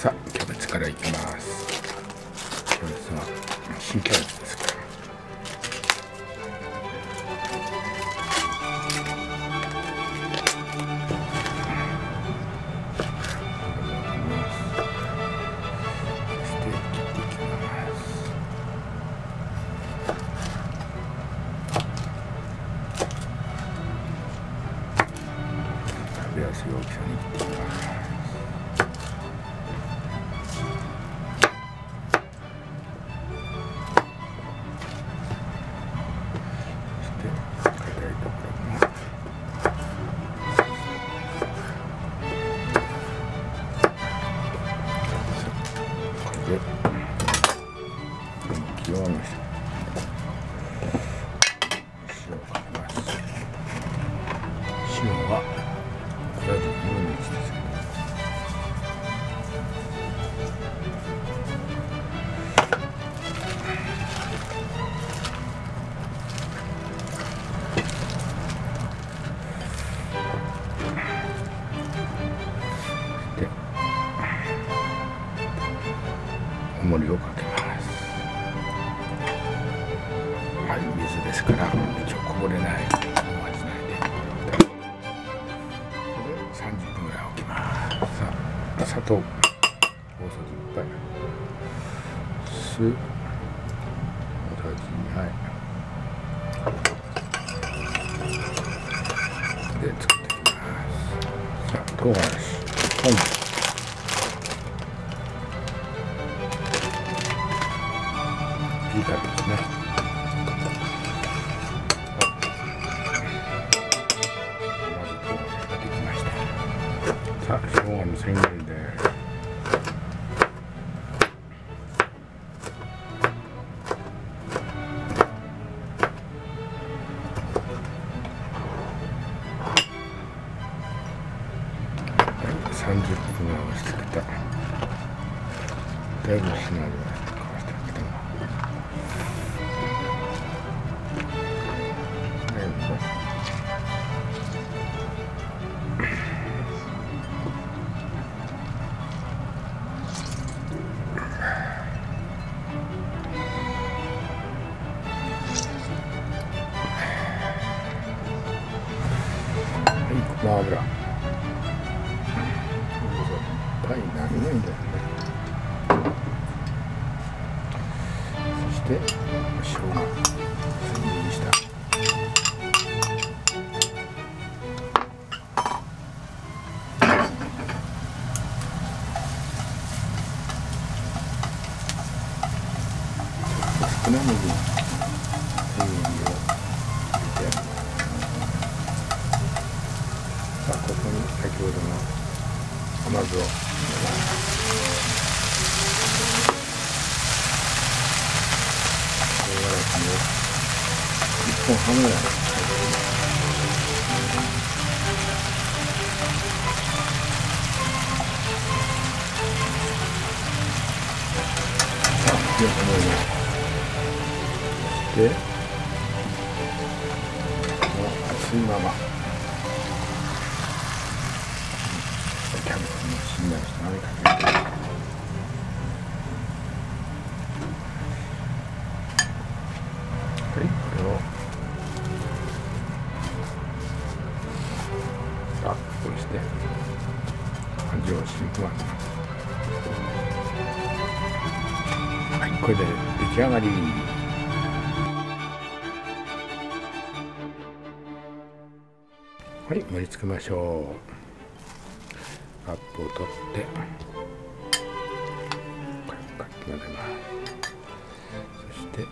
さあキャベツからいきます。キャベツは新キャベツですから。そして切っていきます食べやすい大きさに切っていきます。気温に塩をかけます塩は小さじ2分の1で重りをかけますはい水ですから一応こぼれないおまじないでこれで30分ぐらい置きます。さあ砂糖大さじ1杯。酢大さじ2杯。で作っていきます。さあ唐辛子さあ、昭和の宣言で。30分ぐらい押してきた。だいぶしなりまま油。パイ何がいいんだよね。そして生姜千切りした少なめに千切りを入れてさあここに先ほどの甘酢を入れます唐辛子を1本半ぐらいあ火を止めますそしてもう熱いままんなりしたのにかけてはい、これをラップして味を染み込ませますはい、これで出来上がりはい、盛り付けましょう。カップを取ってこれをかき混ぜます。そして